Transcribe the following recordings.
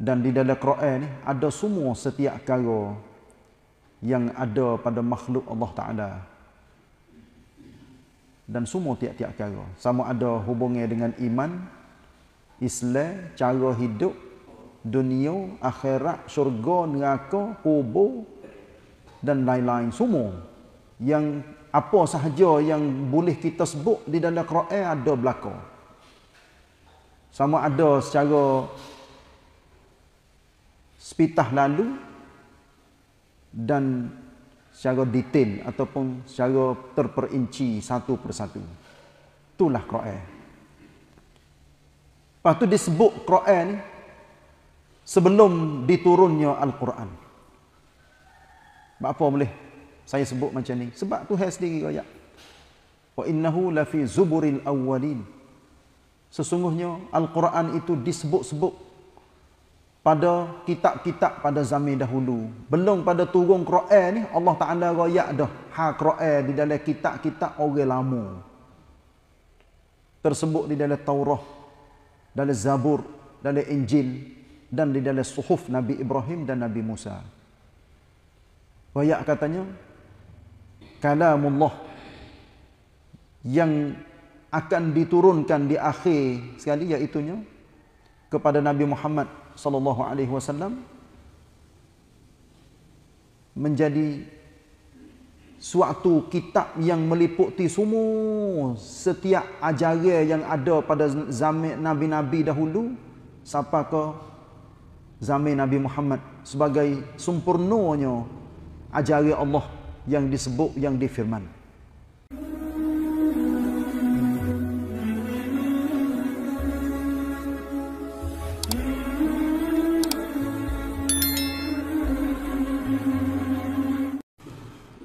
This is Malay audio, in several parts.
Dan di dalam Quran ni ada semua setiap perkara yang ada pada makhluk Allah Taala. Dan semua tiap-tiap perkara sama ada hubungnya dengan iman, Islam, cara hidup, dunia, akhirat, syurga, neraka, kubur dan lain-lain semua yang apa sahaja yang boleh kita sebut di dalam Quran ada belaka. Sama ada secara sepitah lalu dan secara detail ataupun secara terperinci satu persatu. Itulah Quran. Lepas tu disebut Quran sebelum diturunnya Al-Quran. Apa boleh saya sebut macam ni? Sebab tu Tuhan sendiri ayat. Wa innahu lafi zuburil awwalin. Sesungguhnya Al-Quran itu disebut-sebut pada kitab-kitab pada zaman dahulu. Belum pada turun Quran ni Allah Taala royak dah ha Quran di dalam kitab-kitab orang lama. Tersebut di dalam Taurat, dalam Zabur, dalam Injil dan di dalam suhuf Nabi Ibrahim dan Nabi Musa. Royak katanya kalamullah yang akan diturunkan di akhir sekali iaitu kepada Nabi Muhammad sallallahu alaihi wasallam menjadi suatu kitab yang meliputi semua setiap ajaran yang ada pada zaman nabi-nabi dahulu sampai ke zaman Nabi Muhammad sebagai sempurnanya ajaran Allah yang disebut yang difirman.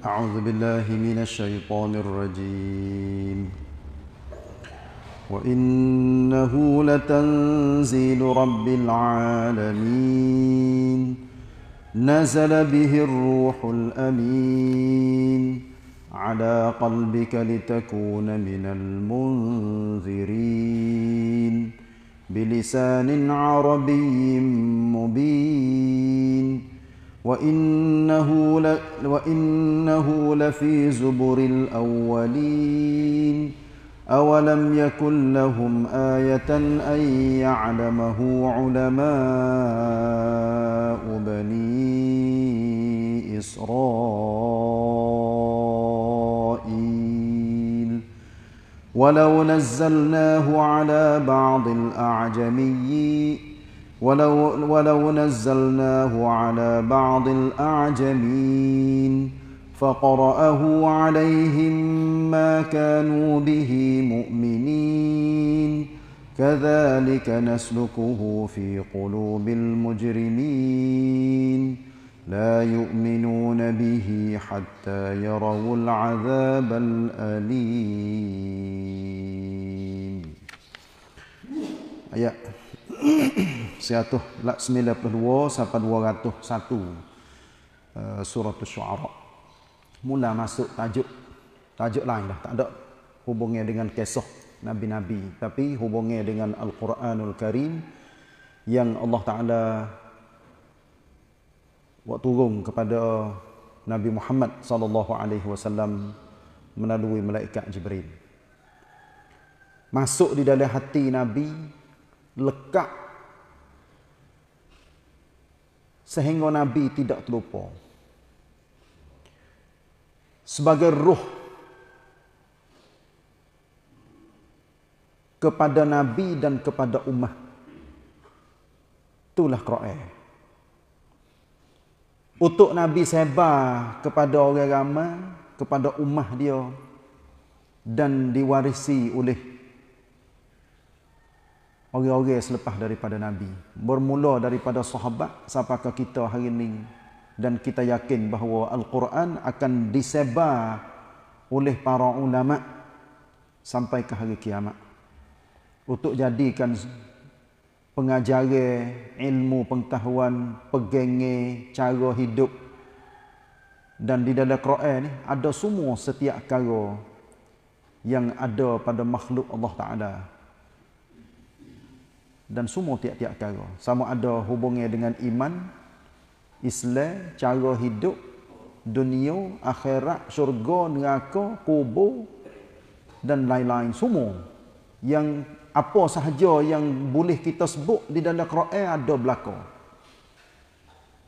أعوذ بالله من الشيطان الرجيم. وإنه لتنزيل رب العالمين. نزل به الروح الأمين على قلبك لتكون من المنذرين. بلسان عربي مبين. وإنه, وإنه لفي زبر الأولين. أولم يكن لهم آية أن يعلمه علماء بني إسرائيل. ولو نزلناه على بعض الأعجمي ولو, ولو نزلناه على بعض الأعجمين فقرأه عليهم ما كانوا به مؤمنين. كذلك نسلكه في قلوب المجرمين. لا يؤمنون به حتى يروا العذاب الأليم. ayat 192 sampai 201 surah Asy-Syu'ara mula masuk tajuk tajuk lain dah tak ada hubungnya dengan kisah nabi-nabi tapi hubungnya dengan al-Quranul Karim yang Allah Taala buat turun kepada Nabi Muhammad sallallahu alaihi wasallam melalui malaikat Jibril masuk di dalam hati nabi lekat sehingga nabi tidak terlupa. Sebagai ruh kepada nabi dan kepada ummah. Itulah Quran untuk nabi sebar kepada orang ramai kepada ummah dia dan diwarisi oleh orang-orang selepas daripada nabi. Bermula daripada sahabat sampai ke kita hari ini dan kita yakin bahawa Al-Quran akan disebar oleh para ulama sampai ke hari kiamat. Untuk jadikan pengajaran ilmu pengetahuan pegenge cara hidup. Dan di dalam Quran ni ada semua setiap perkara yang ada pada makhluk Allah Taala dan semua tiap-tiap perkara. Sama ada hubungnya dengan iman, Islam, cara hidup, dunia, akhirat, syurga, neraka, kubur dan lain-lain semua yang apa sahaja yang boleh kita sebut di dalam Quran ada berlaku.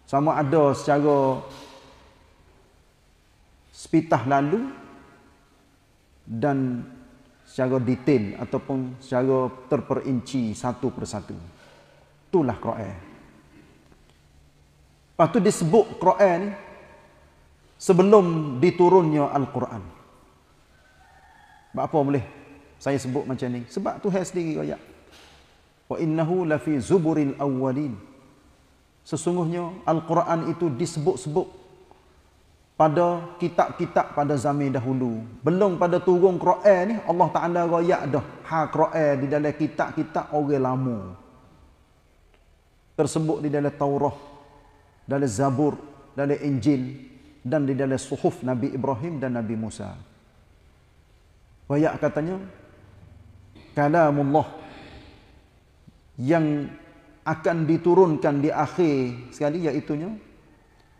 Sama ada secara sepitah lalu dan secara detail ataupun secara terperinci satu persatu. Itulah Quran. Lepas tu disebut Quran ni sebelum diturunnya Al-Quran. Apa boleh saya sebut macam ni sebab Tuhan sendiri ayat wa innahu lafi zuburil awwalin sesungguhnya al-Quran itu disebut-sebut pada kitab-kitab pada zaman dahulu. Belum pada turun Quran ni Allah Taala royak dah. Ha Quran di dalam kitab-kitab orang lama. Tersebut di dalam Taurat dalam Zabur dalam Injil dan di dalam suhuf Nabi Ibrahim dan Nabi Musa. Wayak katanya kalamullah yang akan diturunkan di akhir sekali iaitu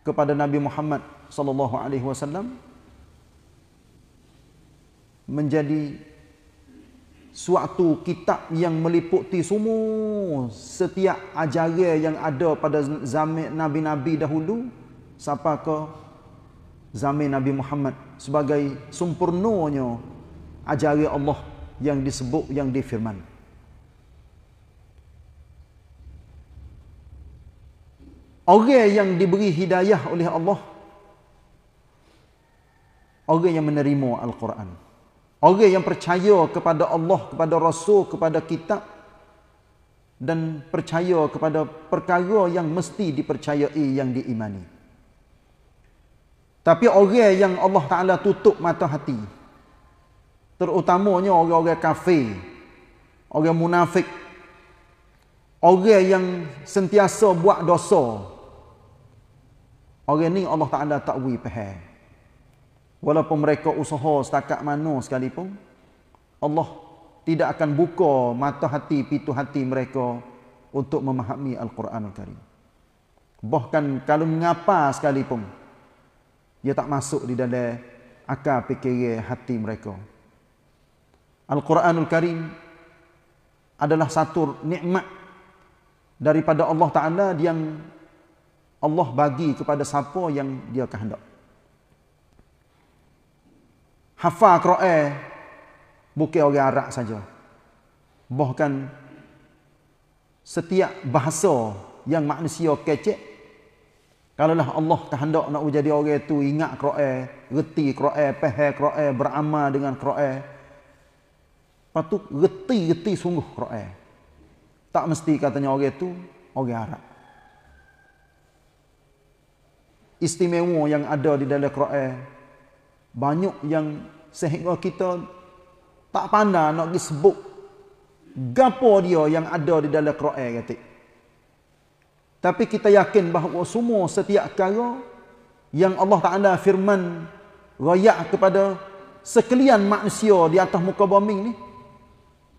kepada Nabi Muhammad sallallahu alaihi wasallam menjadi suatu kitab yang meliputi semua setiap ajaran yang ada pada zaman nabi-nabi dahulu sampai ke zaman Nabi Muhammad sebagai sempurnanya ajaran Allah yang disebut yang difirman. Orang yang diberi hidayah oleh Allah orang yang menerima Al-Quran. Orang yang percaya kepada Allah, kepada Rasul, kepada kitab dan percaya kepada perkara yang mesti dipercayai yang diimani. Tapi orang yang Allah Taala tutup mata hati, terutamanya orang-orang kafir, orang munafik, orang yang sentiasa buat dosa. Orang ni Allah Taala tak wi faham. Walaupun mereka usaha setakat mana sekalipun, Allah tidak akan buka mata hati, pintu hati mereka untuk memahami Al-Quran Al-Karim. Bahkan kalau mengapa sekalipun, dia tak masuk di dalam akal fikir hati mereka. Al-Quranul Karim adalah satu nikmat daripada Allah Ta'ala yang Allah bagi kepada siapa yang dia kehendak. Hafal Quran bukan orang Arab saja. Bahkan setiap bahasa yang manusia kecek kalaulah Allah kehendak nak jadi orang itu ingat Quran, reti Quran, faham Quran, beramal dengan Quran, tu reti-reti sungguh Quran. Tak mesti katanya orang itu orang Arab. Istimewa yang ada di dalam Quran banyak yang sehingga kita tak pandai nak disebut gapo dia yang ada di dalam Quran kata. Tapi kita yakin bahawa semua setiap perkara yang Allah Taala firman rakyat kepada sekalian manusia di atas muka bumi ni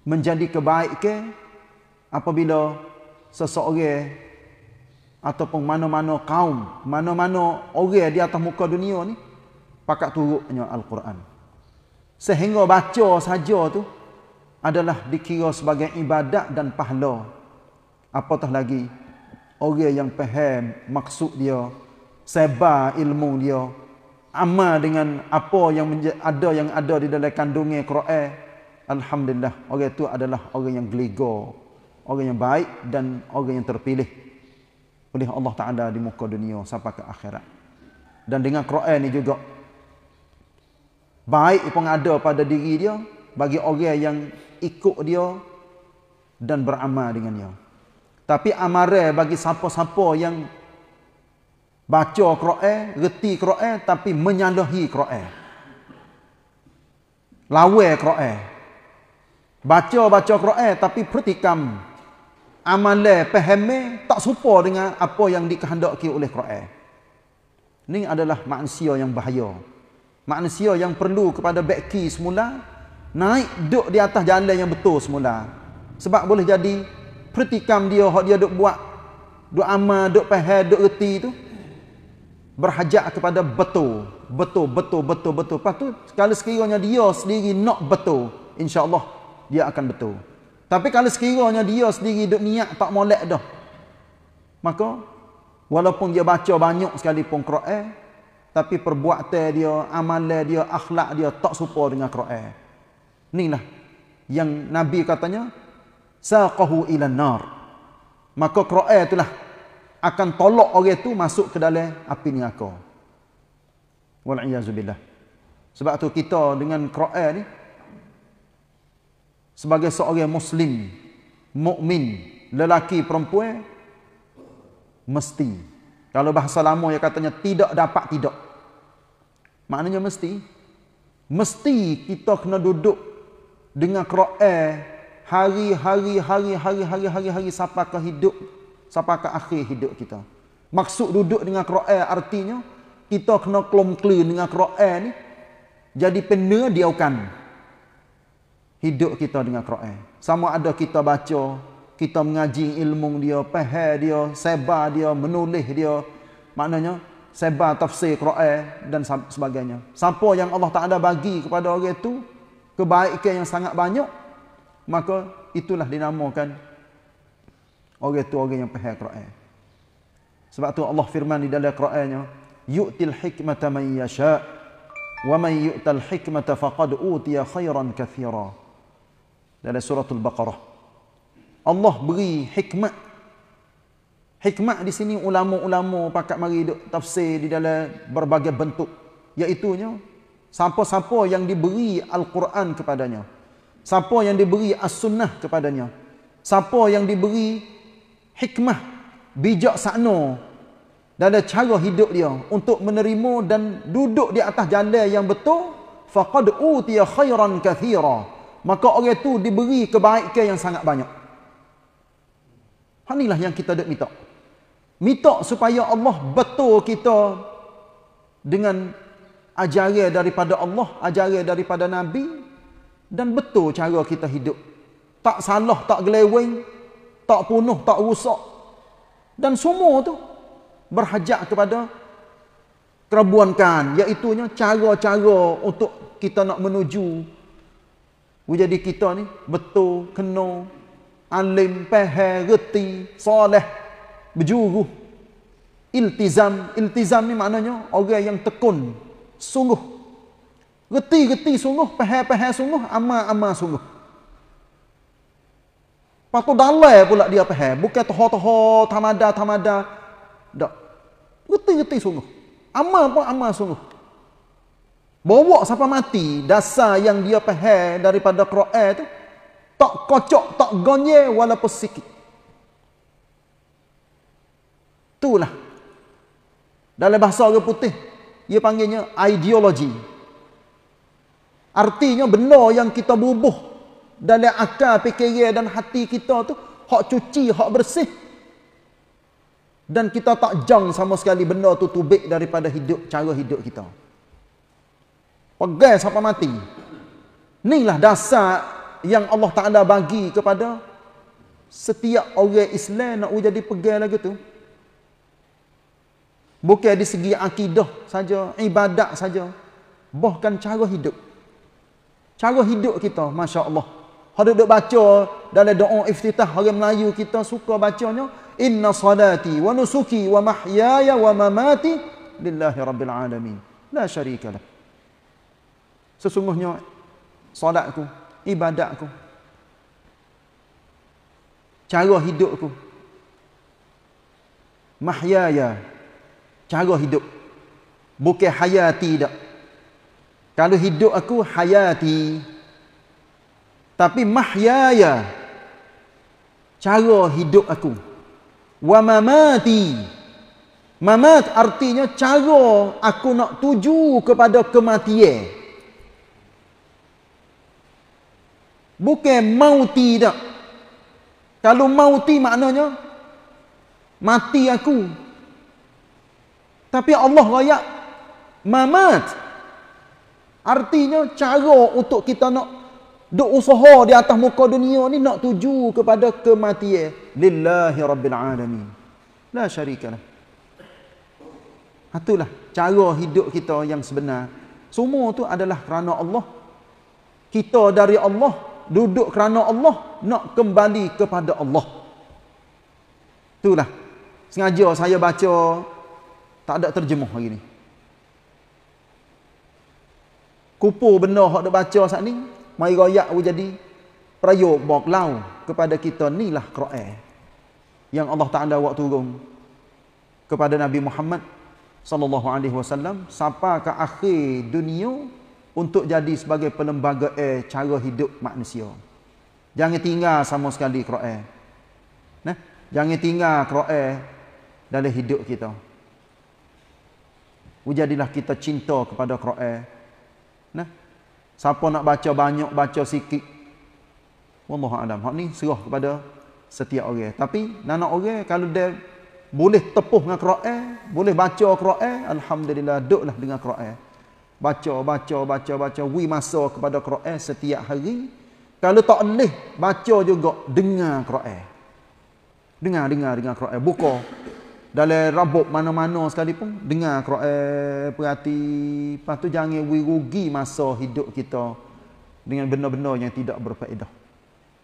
menjadi kebaikan apabila seseorang ataupun mana-mana kaum, mana-mana orang di atas muka dunia ni pakat turutnya Al-Quran. Sehingga baca saja tu adalah dikira sebagai ibadat dan pahala. Apatah lagi orang yang faham maksud dia, sebar ilmu dia, amal dengan apa yang ada yang ada di dalam kandungan Quran Alhamdulillah orang itu adalah orang yang geligo, orang yang baik dan orang yang terpilih oleh Allah Taala di muka dunia sampai ke akhirat. Dan dengan Quran ni juga baik pun ada pada diri dia bagi orang yang ikut dia dan beramal dengannya. Tapi amaran bagi siapa-siapa yang baca Quran, reti Quran tapi menyalahi Quran. Lawan Quran. Baca-baca Quran tapi pertikam amalan faham tak serupa dengan apa yang dikehendaki oleh Quran. Ini adalah manusia yang bahaya. Manusia yang perlu kepada beki semula naik duduk di atas jalan yang betul semula. Sebab boleh jadi Pertikam dia, hak dia duk buat, duk amal, duk pahal, duk reti tu. Berhajat kepada betul. Betul, betul, betul, betul. Lepas tu, kalau sekiranya dia sendiri nak betul, insyaAllah dia akan betul. Tapi kalau sekiranya dia sendiri duk niat tak molek dah, maka walaupun dia baca banyak sekalipun Quran, tapi perbuatan dia, amalan dia, akhlak dia tak serupa dengan Quran. Inilah yang Nabi katanya saqahu ila nar. Maka Quran itulah akan tolak orang itu masuk ke dalam api neraka. Wal billah. Sebab tu kita dengan Quran ni sebagai seorang muslim, mukmin, lelaki perempuan mesti kalau bahasa lama yang katanya tidak dapat tidak Maknanya mesti mesti kita kena duduk dengan Quran hari-hari hari-hari hari-hari hari sampai ke hidup sampai ke akhir hidup kita. Maksud duduk dengan Quran artinya kita kena kelom clear dengan Quran ni jadi pena diaukan hidup kita dengan Quran. Sama ada kita baca, kita mengaji ilmu dia, faham dia, sebar dia, menulis dia. Maknanya sebar tafsir Quran dan sebagainya. Siapa yang Allah Taala bagi kepada orang itu kebaikan yang sangat banyak, maka itulah dinamakan orang itu orang yang faham Quran. Sebab tu Allah firman di dalam Qurannya, "Yu'til hikmata man yasha' wa man yu'tal hikmata faqad utiya khairan katsira." Dalam surah Al-Baqarah. Allah beri hikmat Hikmat di sini ulama-ulama pakat mari duk tafsir di dalam berbagai bentuk iaitu siapa-siapa yang diberi al-Quran kepadanya. Siapa yang diberi as-sunnah kepadanya. Siapa yang diberi hikmah bijaksana dalam cara hidup dia untuk menerima dan duduk di atas jalan yang betul faqad utiya khairan kathira maka orang itu diberi kebaikan yang sangat banyak. Inilah yang kita nak minta. Minta supaya Allah betul kita dengan ajaran daripada Allah, ajaran daripada Nabi dan betul cara kita hidup. Tak salah, tak geleweng, tak punuh, tak rusak. Dan semua tu berhajat kepada kerebuankan iaitu cara-cara untuk kita nak menuju jadi kita ni betul kena alim reti soleh. Berjuruh. Iltizam. Iltizam ni maknanya orang yang tekun sungguh. Reti-reti sungguh faham-faham sungguh amal-amal sungguh. Pastu dalai pula dia faham bukan toho-toho tamada-tamada tak. Reti-reti sungguh. Amal pun amal sungguh. Bawa sampai mati dasar yang dia faham daripada Quran tu tak kocok tak gonye walaupun sikit Itulah. Dalam bahasa orang putih, ia panggilnya ideologi. Artinya benda yang kita bubuh dalam akal, fikiran dan hati kita tu, hak cuci, hak bersih. Dan kita tak jang sama sekali benda tu tubik daripada hidup, cara hidup kita. Pegang sampai mati. Inilah dasar yang Allah Ta'ala bagi kepada setiap orang Islam nak jadi pegang lagi tu. Bukan di segi akidah saja, ibadat saja. Bahkan cara hidup. Cara hidup kita, Masya Allah. Ada duduk baca dalam doa iftitah orang Melayu kita suka bacanya. Inna salati wa nusuki wa mahyaya wa mamati lillahi rabbil alamin. La syarika lah. Sesungguhnya salatku, ibadatku, cara hidupku, mahyaya cara hidup. Bukan hayati dak. Kalau hidup aku hayati. Tapi mahyaya cara hidup aku. Wa mamati. Mamat artinya cara aku nak tuju kepada kematian bukan mauti dak kalau mauti maknanya mati aku tapi Allah raya mamat. Artinya cara untuk kita nak Duk usaha di atas muka dunia ni nak tuju kepada kematian. Lillahi rabbil alamin. La syarikalah. Itulah cara hidup kita yang sebenar. Semua tu adalah kerana Allah. Kita dari Allah, duduk kerana Allah, nak kembali kepada Allah. Itulah. Sengaja saya baca tak ada terjemuh hari ni. Kupur benda hak nak baca saat ni, mai royak jadi prayog bok lau kepada kita nilah Quran yang Allah Taala buat turun kepada Nabi Muhammad sallallahu alaihi wasallam sampai ke akhir dunia untuk jadi sebagai pelembaga eh, cara hidup manusia. Jangan tinggal sama sekali Quran. Nah, jangan tinggal Quran dalam hidup kita. Ujadilah kita cinta kepada Quran. Nah, siapa nak baca banyak, baca sikit. Wallahu alam. Hak ni serah kepada setiap orang. Tapi nana orang kalau dia boleh tepuh dengan Quran, boleh baca Quran, alhamdulillah duduklah dengan Quran. Baca, baca, baca, baca, wi masa kepada Quran setiap hari. Kalau tak boleh, baca juga dengar Quran. Dengar, dengar, dengar Quran. Buka dalam rabuk mana-mana sekalipun, dengar Quran, perhati. Lepas tu jangan wi rugi masa hidup kita dengan benda-benda yang tidak berfaedah.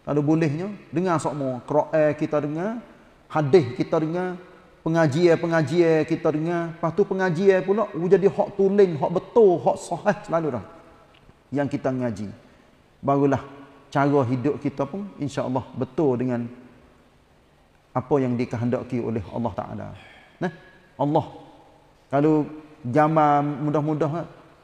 Kalau bolehnya, dengar semua. Quran kita dengar, hadis kita dengar, pengajian-pengajian kita dengar. Lepas tu pengajian pula jadi hak tulen, hak betul, hak sahih selalu dah. Yang kita ngaji. Barulah cara hidup kita pun insya-Allah betul dengan apa yang dikehendaki oleh Allah Taala. Nah, Allah kalau zaman mudah-mudah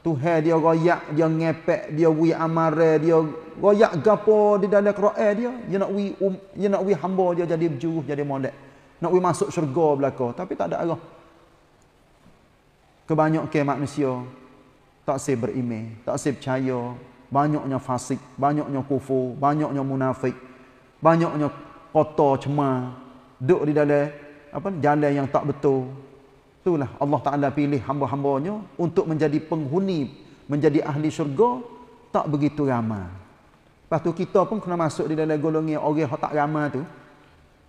Tuhan dia royak, dia ngepek, dia wi amare, dia royak gapo di dalam Quran dia, dia nak wi um, dia nak wi hamba dia jadi berjuruh, jadi molek nak pergi masuk syurga belaka. Tapi tak ada arah. Kebanyakan manusia tak sih beriman tak sih percaya. Banyaknya fasik banyaknya kufur banyaknya munafik banyaknya kotor cemar. Duduk di dalam apa jalan yang tak betul. Itulah Allah Taala pilih hamba-hambanya untuk menjadi penghuni menjadi ahli syurga. Tak begitu ramai. Lepas tu kita pun kena masuk di dalam golongan orang yang tak ramai tu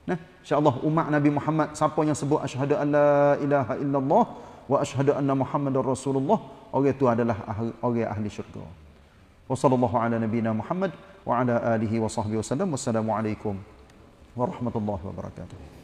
Nah, insya-Allah umat Nabi Muhammad siapa yang sebut asyhadu alla ilaha illallah wa asyhadu anna Muhammadar Rasulullah, orang itu adalah ahli, orang ahli syurga. Wa sallallahu ala nabiyyina Muhammad wa ala alihi wa sahbihi wasallam. Wassalamualaikum warahmatullahi wabarakatuh.